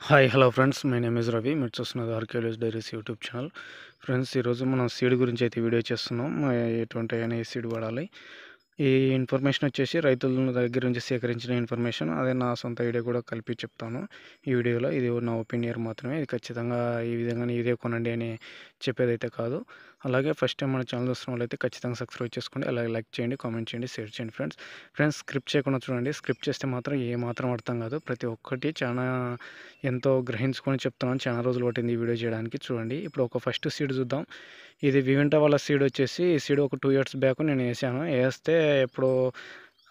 Hi hello friends my name is Ravi మీరు చూస్తున్నది archaeology diaries YouTube channel friends ఈరోజు మనం సీడ్ గురించి అయితే వీడియో చేస్తున్నాం. ఎటువంటి అయినా ఏ సీడ్ వాడాలి ఈ ఇన్ఫర్మేషన్ వచ్చేసి రైతుల దగ్గర నుంచి సేకరించిన ఇన్ఫర్మేషన్ అదే నా సొంత ఐడియా కూడా కలిపి చెప్తాను. ఈ వీడియోలో ఇది నా ఒపీనియన్ మాత్రమే. ఇది ఖచ్చితంగా ఈ విధంగా ఇదే కొనండి అని చెప్పేదైతే కాదు. అలాగే ఫస్ట్ టైం మన ఛానల్ చూస్తున్న వాళ్ళైతే ఖచ్చితంగా సబ్స్క్రైబ్ చేసుకోండి. అలాగే లైక్ చేయండి కామెంట్ చేయండి షేర్ చేయండి ఫ్రెండ్స్ ఫ్రెండ్స్ స్క్రిప్ట్ చేయకుండా చూడండి. స్క్రిప్ట్ చేస్తే మాత్రం ఏ మాత్రం అర్థం కాదు. ప్రతి ఒక్కటి చాలా ఎంతో గ్రహించుకొని చెప్తున్నాను. చాలా రోజులు పట్టింది ఈ వీడియో చేయడానికి. చూడండి ఇప్పుడు ఒక ఫస్ట్ సీడ్ చూద్దాం. ఇది వివింట వాళ్ళ సీడ్ వచ్చేసి ఈ సీడ్ ఒక టూ ఇయర్స్ బ్యాక్ నేను వేసాను. వేస్తే ఇప్పుడు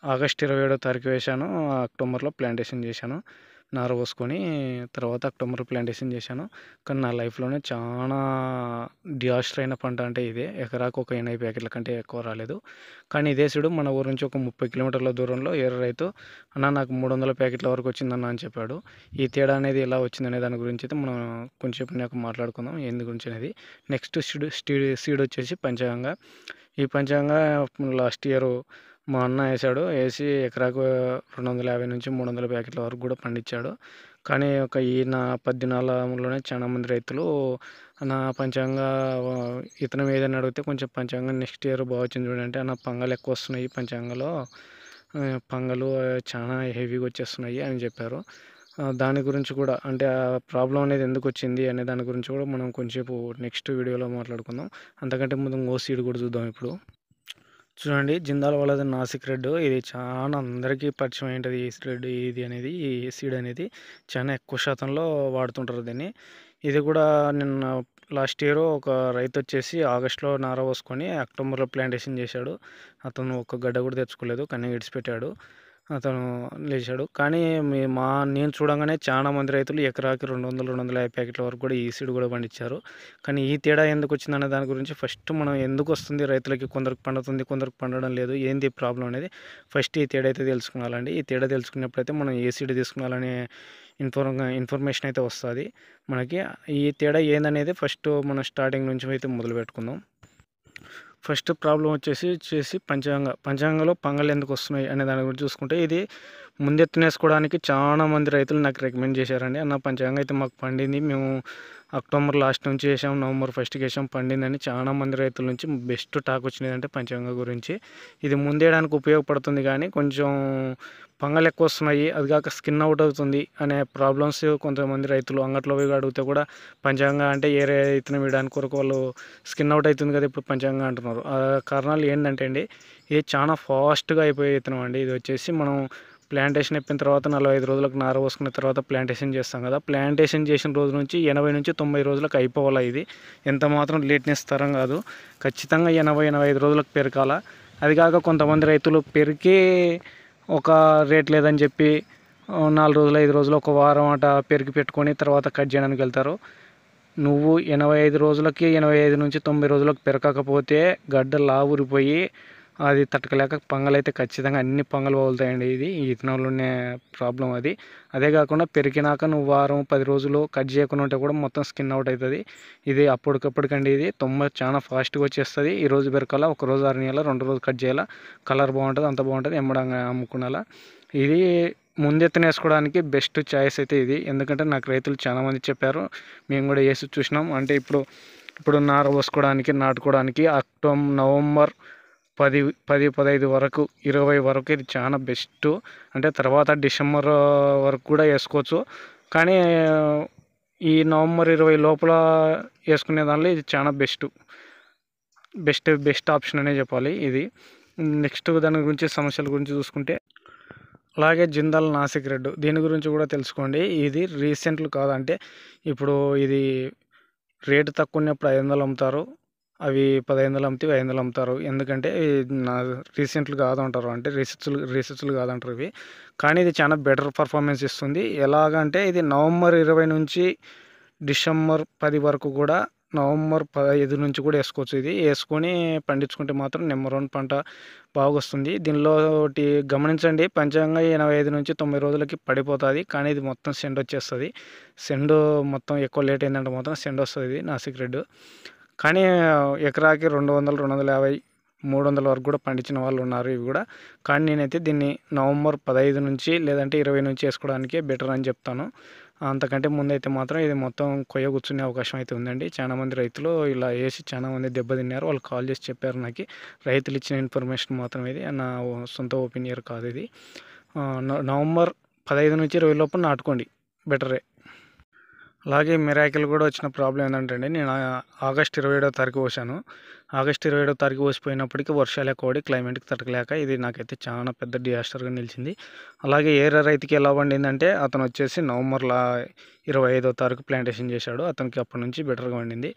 ఆగస్ట్ ఇరవై ఏడో తారీఖు వేశాను. అక్టోబర్లో ప్లాంటేషన్ చేశాను. నార పోసుకొని తర్వాత అక్టోబర్ ప్లాంటేషన్ చేశాను. కానీ నా లైఫ్లోనే చాలా డియాస్టర్ అయిన పంట అంటే ఇదే. ఎకరాకు ఒక ఎనభై ప్యాకెట్ల కంటే ఎక్కువ రాలేదు. కానీ ఇదే సీడు మన ఊరు నుంచి ఒక ముప్పై కిలోమీటర్ల దూరంలో ఎర్ర రైతు అన్న నాకు మూడు వందల ప్యాకెట్ల వరకు వచ్చిందన్న అని చెప్పాడు. ఈ తేడా అనేది ఎలా వచ్చిందనే దాని గురించి అయితే మనం కొంచెం నాకు మాట్లాడుకుందాం. ఎందు గురించి అనేది? నెక్స్ట్ సీడ్ సీడ్ సీడ్ వచ్చేసి పంచగంగా ఈ పంచాంగం లాస్ట్ ఇయర్ మా అన్న వేసాడు. వేసి ఎకరాకు రెండు వందల యాభై నుంచి మూడు వందల ప్యాకెట్ల వరకు కూడా పండించాడు. కానీ ఒక ఈ నా పద్దినాలలోనే చాలా మంది రైతులు నా పంచాంగ ఇతను ఏదైనా అడిగితే కొంచెం పంచాంగం నెక్స్ట్ ఇయర్ బాగా వచ్చింది చూడంటే నా పంగలు ఎక్కువ వస్తున్నాయి పంచాంగంలో. పంగలు చాలా హెవీగా వచ్చేస్తున్నాయి అని చెప్పారు. దాని గురించి కూడా అంటే ఆ ప్రాబ్లం అనేది ఎందుకు వచ్చింది అనే దాని గురించి కూడా మనం కొంచెంసేపు నెక్స్ట్ వీడియోలో మాట్లాడుకుందాం. అంతకంటే ముందు ఓ సీడ్ కూడా చూద్దాం ఇప్పుడు. చూడండి జిందాల్ వాళ్ళది నాసిక్ రెడ్. ఇది చాలా అందరికీ పరిచయం ఏంటది ఈ రెడ్ ఇది అనేది ఈ సీడ్ అనేది. చాలా ఎక్కువ శాతంలో వాడుతుంటారు దీన్ని. ఇది కూడా నిన్న లాస్ట్ ఇయర్ ఒక రైతు వచ్చేసి ఆగస్ట్లో నార పోసుకొని అక్టోబర్లో ప్లాంటేషన్ చేశాడు. అతను ఒక గడ్డ కూడా తెచ్చుకోలేదు కానీ ఇడిచిపెట్టాడు అతను లేచాడు. కానీ మీ మా నేను చూడంగానే చాలా మంది రైతులు ఎకరాకి రెండు వందలు రెండు వందల యాభై ప్యాకెట్ల వరకు కూడా ఈ సీడ్ కూడా పండించారు. కానీ ఈ తేడా ఎందుకు వచ్చిందనే దాని గురించి ఫస్ట్ మనం ఎందుకు వస్తుంది రైతులకి కొందరికి పండుతుంది కొందరికి పండడం లేదు ఏంది ప్రాబ్లం అనేది ఫస్ట్ ఈ తేడా అయితే తెలుసుకోవాలండి ఈ తేడా తెలుసుకున్నప్పుడైతే మనం ఏ సీడ్ తీసుకున్నాలనే ఇన్ఫార్మ్ ఇన్ఫర్మేషన్ అయితే వస్తుంది. మనకి ఈ తేడా ఏందనేది ఫస్ట్ మనం స్టార్టింగ్ నుంచి అయితే మొదలు పెట్టుకుందాం ఫస్ట్ ప్రాబ్లం వచ్చేసి చేసి పంచాంగ పంచాంగంలో పంగలు ఎందుకు వస్తున్నాయి అనే దాని గురించి చూసుకుంటే ఇది ముందెత్తునేసుకోవడానికి చాలా మంది రైతులు నాకు రికమెండ్ చేశారండి. అన్న పంచాంగం అయితే మాకు పండింది. మేము అక్టోబర్ లాస్ట్ నుంచి వేసాం నవంబర్ ఫస్ట్కి వేసాం పండిందని చాలా మంది రైతుల నుంచి బెస్ట్ టాక్ వచ్చింది అంటే పంచాంగ గురించి. ఇది ముందేయడానికి ఉపయోగపడుతుంది కానీ కొంచెం పంగలు ఎక్కువ వస్తున్నాయి అది కాక స్కిన్ అవుట్ అవుతుంది అనే ప్రాబ్లమ్స్ కొంతమంది రైతులు అంగట్లో పోయి అడిగితే కూడా పంచాంగ అంటే ఏ ఇతనం వేయడానికి కొరకు వాళ్ళు స్కిన్ అవుట్ అవుతుంది కదా ఇప్పుడు పంచాంగ అంటున్నారు. ఆ కారణాలు ఏంటంటే అండి ఇది చాలా ఫాస్ట్గా అయిపోయే ఇతనం అండి. ఇది వచ్చేసి మనం ప్లాంటేషన్ అయిపోయిన తర్వాత నలభై ఐదు రోజులకు నార పోసుకున్న తర్వాత ప్లాంటేషన్ చేస్తాం కదా. ప్లాంటేషన్ చేసిన రోజు నుంచి ఎనభై నుంచి తొంభై రోజులకు అయిపోవాలి ఇది. ఎంత మాత్రం లేట్నెస్ తరం కాదు. ఖచ్చితంగా ఎనభై ఎనభై ఐదు రోజులకు పెరకాల అది కాక కొంతమంది రైతులు పెరిగి ఒక రేట్ లేదని చెప్పి నాలుగు రోజులు ఐదు రోజులు ఒక వారం అట పెరిగి పెట్టుకొని తర్వాత కట్ చేయడానికి వెళ్తారు. నువ్వు ఎనభై ఐదు రోజులకి ఎనభై ఐదు నుంచి తొంభై రోజులకు పెరగకపోతే గడ్డ లావురిపోయి అది తట్టుకోలేక అయితే ఖచ్చితంగా అన్ని పంగలు వదులుతాయండి. ఇది ఈ ఇథనాల్లోనే ప్రాబ్లం అది. అదే కాకుండా పెరిగినాక నువ్వు వారం పది రోజులు కట్ చేయకుండా ఉంటే కూడా మొత్తం స్కిన్ అవుట్ అవుతుంది. ఇది అప్పటికప్పటికండి ఇది. తొంభై చాలా ఫాస్ట్గా వచ్చేస్తుంది. ఈ రోజు పెరకాల ఒక రోజు అరనియాల రెండు రోజులు కట్ చేయాలా. కలర్ బాగుంటుంది అంత బాగుంటుంది ఎమ్మడంగా అమ్ముకునేలా ఇది ముందెత్తున వేసుకోవడానికి బెస్ట్ చాయిస్ అయితే ఇది. ఎందుకంటే నాకు రైతులు చాలామంది చెప్పారు మేము కూడా వేసి చూసినాం. అంటే ఇప్పుడు ఇప్పుడు నార పోసుకోవడానికి నాటుకోవడానికి అక్టోబర్ నవంబర్ పది పది పదహైదు వరకు ఇరవై వరకు ఇది చాలా బెస్ట్ అంటే తర్వాత డిసెంబర్ వరకు కూడా వేసుకోవచ్చు. కానీ ఈ నవంబర్ ఇరవై లోపల వేసుకునే దానిలో ఇది చాలా బెస్ట్ బెస్ట్ బెస్ట్ ఆప్షన్ అనే చెప్పాలి ఇది. నెక్స్ట్ దాని గురించి సమస్యల గురించి చూసుకుంటే అలాగే జిందాల్ నాసిక్ రెడ్. దీని గురించి కూడా తెలుసుకోండి. ఇది రీసెంట్లు కాదంటే ఇప్పుడు ఇది రేటు తక్కువ ఉన్నప్పుడు ఐదు వందలు అమ్ముతారు. అవి పదహైదు వందలు అమ్మితే ఐదు వందలు అమ్ముతారు. ఎందుకంటే నా రీసెంట్లు కాదంటారు. అంటే రీసెర్చ్లు రీసెర్చ్లు కాదంటారు ఇవి. కానీ ఇది చాలా బెటర్ పర్ఫార్మెన్స్ ఇస్తుంది. ఎలాగంటే ఇది నవంబర్ ఇరవై నుంచి డిసెంబర్ పది వరకు కూడా నవంబర్ పదహైదు నుంచి కూడా వేసుకోవచ్చు ఇది. వేసుకొని పండించుకుంటే మాత్రం నెంబర్ వన్ పంట బాగా వస్తుంది దీనిలో ఒకటి గమనించండి పంచాంగ ఎనభై ఐదు నుంచి తొంభై రోజులకి పడిపోతుంది. కానీ ఇది మొత్తం సెండ్ వచ్చేస్తుంది. సెండ్ మొత్తం ఎక్కువ లేట్ అయిందంటే మాత్రం సెండ్ వస్తుంది ఇది నాసిక్ రెడ్ కానీ ఎకరాకి రెండు వందలు రెండు వందల యాభై మూడు వందల వరకు కూడా పండించిన వాళ్ళు ఉన్నారు ఇవి కూడా. కానీ నేనైతే దీన్ని నవంబర్ పదహైదు నుంచి లేదంటే ఇరవై నుంచి వేసుకోవడానికి బెటర్ అని చెప్తాను. అంతకంటే ముందు అయితే మాత్రం ఇది మొత్తం కొయ్య కూర్చునే అవకాశం అయితే ఉందండి. చాలా మంది రైతులు ఇలా వేసి చాలా మంది దెబ్బతిన్నారు. వాళ్ళు కాల్ చేసి చెప్పారు నాకు. రైతులు ఇచ్చిన ఇన్ఫర్మేషన్ మాత్రం ఇది. నా సొంత ఒపీనియన్ కాదు ఇది. నవ- నవంబర్ పదహైదు నుంచి ఇరవై లోపు నాటుకోండి. బెటరే. అలాగే మిరాకిల్ కూడా వచ్చిన ప్రాబ్లం ఏంటంటే అండి నేను ఆగస్ట్ ఇరవై ఏడో తారీఖు పోసాను. ఆగస్ట్ ఇరవై ఏడో తారీఖు పోసిపోయినప్పటికీ వర్షాలు ఎక్కువ పడి క్లైమేట్కి తట్టలేక ఇది నాకైతే చాలా పెద్ద డిజాస్టర్గా నిలిచింది. అలాగే ఏరే రైతుకి ఎలా పండిందంటే అతను వచ్చేసి నవంబర్లో ఇరవై ఐదో తారీఖు ప్లాంటేషన్ చేశాడు. అతనికి అప్పటి నుంచి బెటర్గా పండింది.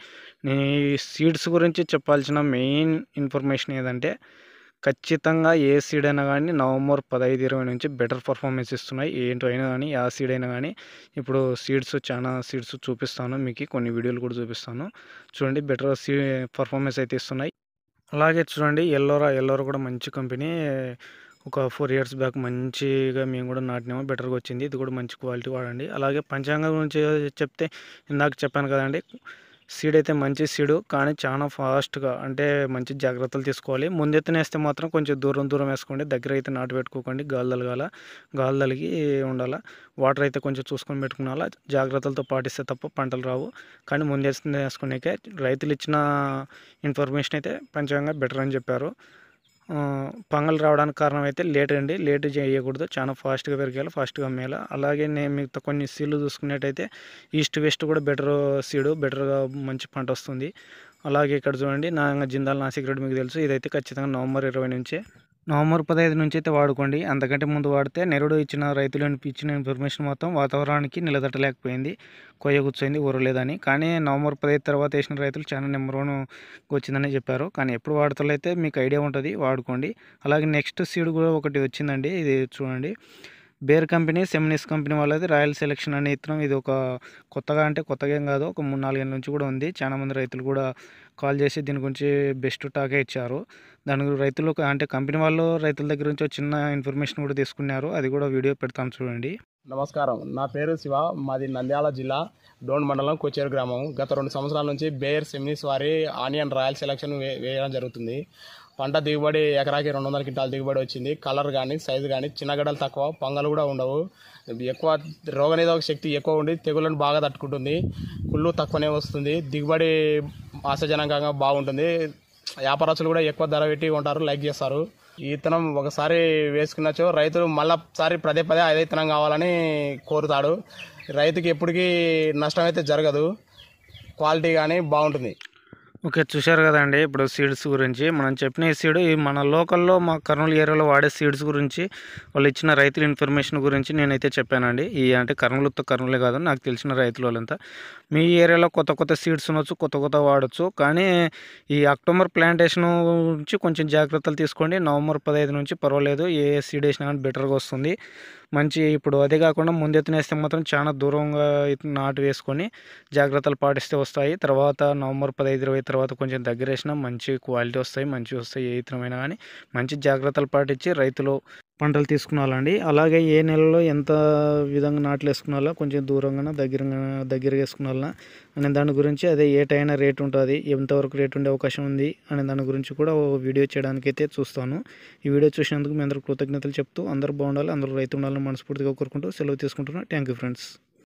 నేను ఈ సీడ్స్ గురించి చెప్పాల్సిన మెయిన్ ఇన్ఫర్మేషన్ ఏదంటే ఖచ్చితంగా ఏ సీడ్ అయినా కానీ నవంబర్ పదహైదు ఇరవై నుంచి బెటర్ పర్ఫార్మెన్స్ ఇస్తున్నాయి. ఏంటో అయినా కానీ ఆ సీడ్ అయినా కానీ ఇప్పుడు సీడ్స్ చాలా సీడ్స్ చూపిస్తాను. మీకు కొన్ని వీడియోలు కూడా చూపిస్తాను. చూడండి బెటర్ సీ పర్ఫార్మెన్స్ అయితే ఇస్తున్నాయి. అలాగే చూడండి ఎల్లోరా ఎల్లోరా కూడా మంచి కంపెనీ. ఒక ఫోర్ ఇయర్స్ బ్యాక్ మంచిగా మేము కూడా నాటినాము. బెటర్గా వచ్చింది. ఇది కూడా మంచి క్వాలిటీ వాడండి. అలాగే పంచాంగం గురించి చెప్తే ఇందాక చెప్పాను కదండి సీడ్ అయితే మంచి సీడు కానీ చాలా ఫాస్ట్గా అంటే మంచి జాగ్రత్తలు తీసుకోవాలి. ముందెత్తున వేస్తే మాత్రం కొంచెం దూరం దూరం వేసుకోండి. దగ్గర అయితే నాటు పెట్టుకోకండి. గాలి తలగాల గాలి తలిగి ఉండాలా. వాటర్ అయితే కొంచెం చూసుకొని పెట్టుకున్నాలా. జాగ్రత్తలతో పాటిస్తే తప్ప పంటలు రావు. కానీ ముందేస్తుంది వేసుకునేకే రైతులు ఇచ్చిన ఇన్ఫర్మేషన్ అయితే పంచంగా బెటర్ అని చెప్పారు. పంగలు రావడానికి కారణం అయితే లేట్ అండి. లేట్ చేయకూడదు చాలా ఫాస్ట్గా పెరిగేయాలి ఫాస్ట్గా అమ్మేయాలి. అలాగే నేను మిగతా కొన్ని సీడ్లు చూసుకున్నట్టయితే ఈస్ట్ వెస్ట్ కూడా బెటర్ సీడు బెటర్గా మంచి పంట వస్తుంది. అలాగే ఇక్కడ చూడండి నా జిందాల్ నాసిక్ రెడ్డి మీకు తెలుసు. ఇదైతే ఖచ్చితంగా నవంబర్ ఇరవై నుంచే నవంబర్ పదహైదు నుంచి అయితే వాడుకోండి. అంతకంటే ముందు వాడితే నెరుడు ఇచ్చిన రైతులు ఇచ్చిన ఇన్ఫర్మేషన్ మొత్తం వాతావరణానికి నిలదట్టలేకపోయింది. కొయ్య కూర్చోయింది ఊరలేదని. కానీ నవంబర్ పదహైదు తర్వాత వేసిన రైతులు చాలా నెంబర్ వన్ వచ్చిందని చెప్పారు. కానీ ఎప్పుడు వాడతాలో అయితే మీకు ఐడియా ఉంటుంది వాడుకోండి. అలాగే నెక్స్ట్ సీడ్ కూడా ఒకటి వచ్చిందండి ఇది చూడండి. బేర్ కంపెనీ సెమినిస్ కంపెనీ వాళ్ళది. రాయల్ సెలెక్షన్ అనే ఇత్తనం ఇది ఒక కొత్తగా అంటే కొత్తగా ఏం కాదు. ఒక మూడు నాలుగేళ్ళ నుంచి కూడా ఉంది. చాలా మంది రైతులు కూడా కాల్ చేసి దీని గురించి బెస్ట్ టాకే ఇచ్చారు. దాని గురించి రైతులు అంటే కంపెనీ వాళ్ళు రైతుల దగ్గర నుంచి ఒక చిన్న ఇన్ఫర్మేషన్ కూడా తీసుకున్నారు. అది కూడా వీడియో పెడతాను చూడండి. నమస్కారం. నా పేరు శివ. మాది నంద్యాల జిల్లా డోన్ మండలం కొచ్చేరు గ్రామం. గత రెండు సంవత్సరాల నుంచి బేర్ సెమినిస్ వారి ఆనియన్ రాయల్ సెలక్షన్ వే- వేయడం జరుగుతుంది. పంట దిగుబడి ఎకరాకి రెండు వందల క్వింటాల దిగుబడి వచ్చింది. కలర్ కానీ సైజు కానీ చిన్నగడలు తక్కువ పొంగలు కూడా ఉండవు. ఎక్కువ రోగనిరోధక శక్తి ఎక్కువ ఉండి తెగులను బాగా తట్టుకుంటుంది. కుళ్ళు తక్కువనే వస్తుంది. దిగుబడి ఆశాజనకంగా బాగుంటుంది. వ్యాపారస్తులు కూడా ఎక్కువ ధర పెట్టి ఉంటారు లైక్ చేస్తారు. ఈ విత్తనం ఒకసారి వేసుకున్నచో రైతులు మళ్ళీసారి పదే పదే అదే విత్తనం కావాలని కోరుతాడు. రైతుకి ఎప్పటికీ నష్టం అయితే జరగదు. క్వాలిటీ కానీ బాగుంటుంది. ఓకే చూశారు కదండి. ఇప్పుడు సీడ్స్ గురించి మనం చెప్పిన ఈ సీడ్ ఈ మన లోకల్లో మా కర్నూలు ఏరియాలో వాడే సీడ్స్ గురించి వాళ్ళు ఇచ్చిన రైతుల ఇన్ఫర్మేషన్ గురించి నేనైతే చెప్పానండి. ఈ అంటే కర్నూలుతో కర్నూలే కాదు నాకు తెలిసిన రైతుల వాళ్ళంతా. మీ ఏరియాలో కొత్త కొత్త సీడ్స్ ఉండొచ్చు కొత్త కొత్త వాడచ్చు. కానీ ఈ అక్టోబర్ ప్లాంటేషన్ నుంచి కొంచెం జాగ్రత్తలు తీసుకోండి. నవంబర్ పదహైదు నుంచి పర్వాలేదు. ఏ సీడ్ వేసినా కానీ బెటర్గా వస్తుంది. మంచి ఇప్పుడు అదే కాకుండా ముందెత్తినేస్తే మాత్రం చాలా దూరంగా నాటు వేసుకొని జాగ్రత్తలు పాటిస్తే వస్తాయి. తర్వాత నవంబర్ పదహైదు ఇరవై తర్వాత కొంచెం దగ్గర వేసినా మంచి క్వాలిటీ వస్తాయి మంచి వస్తాయి ఏ ఇతరమైనా కానీ మంచి జాగ్రత్తలు పాటించి రైతులు పంటలు తీసుకున్నాలండి. అలాగే ఏ నెలలో ఎంత విధంగా నాట్లు వేసుకున్నాలో కొంచెం దూరంగా దగ్గరగా దగ్గరగా వేసుకున్నాలా అనే దాని గురించి అదే ఏ టైనా రేట్ ఉంటుంది ఎంతవరకు రేట్ ఉండే అవకాశం ఉంది అనే దాని గురించి కూడా ఓ వీడియో చేయడానికి అయితే చూస్తాను. ఈ వీడియో చూసినందుకు మీ అందరూ కృతజ్ఞతలు చెప్తూ అందరూ బాగుండాలి అందరూ రైతు ఉండాలని మనస్ఫూర్తిగా కోరుకుంటూ సెలవు తీసుకుంటున్నాను. Thank you friends.